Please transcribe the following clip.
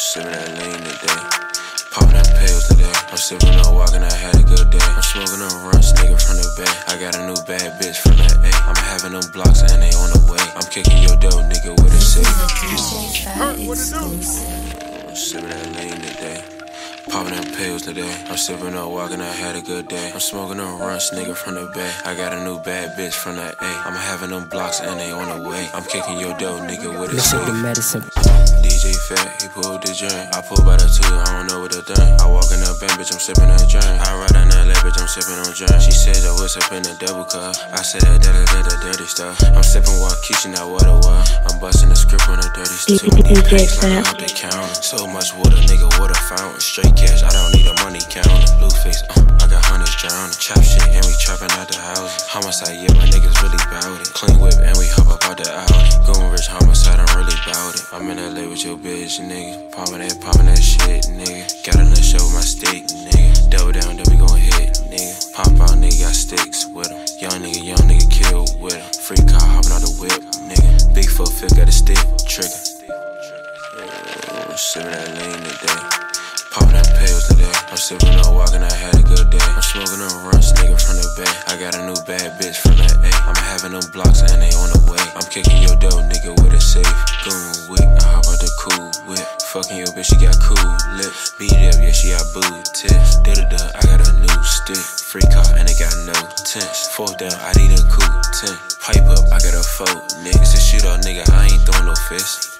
sipping that lean today. Popping that pills today. I'm sipping on walking, I had a good day. I'm smoking on Runtz, nigga from the bay. I got a new bad bitch from that A. I'm having them blocks and they on the way. I'm kicking your dough, nigga, with a safe. I'm sipping that lean today. Popping them pills today. I'm sipping on walking, I had a good day. I'm smoking on Runtz, nigga from the bay. I got a new bad bitch from that A. I'm having them blocks and they on the way. I'm kicking your dough, nigga, with a Listen to medicine. DJ Fat, he pulled the joint. I pull by the two, I don't know what the thing. I walk in the bank, bitch, I'm sipping that drink. I ride on that lap, bitch, I'm sipping on drink. She says I was up in the double cup. I said that that that that dirty stuff. I'm sipping while Keisha that water well. I'm busting the script on the dirty stuff. Too many out. So much water, nigga, water fountain. Straight cash, I don't need a money counter. Blue face, uh, I got hundreds drowning. Chop shit and we trapping out the house. Homicide, yeah, my niggas really bout it. Clean whip and we hop up out the alley. Going rich homicide, I'm really bout it. I'm in LA with your bitch, nigga. Popping that, popping that shit, nigga. Got the show with my stick, nigga. Double down, then we gon' hit, nigga. Pop out, nigga, got sticks with him. Young nigga, young nigga, kill with him. Free car hopping out the whip, nigga. Big foot fit, got a stick, sipping that lean today. Popping that pills today. I'm sipping on walking, I had a good day. I'm smoking on Runtz, nigga from the bay. I got a new bad bitch from that A. I'm having them blocks and they on the way. I'm kicking your dough, nigga, with a safe. Going wick, I hop out the cool whip. Fucking your bitch, she got cool lips. Beat it up, yeah, she got boo tits. Da da da, I got a new stick. Free car and it got no tints. Four down, I need a cool tent. Pipe up, I got a four, nigga. It's a shootout, nigga, I ain't throwing no fist.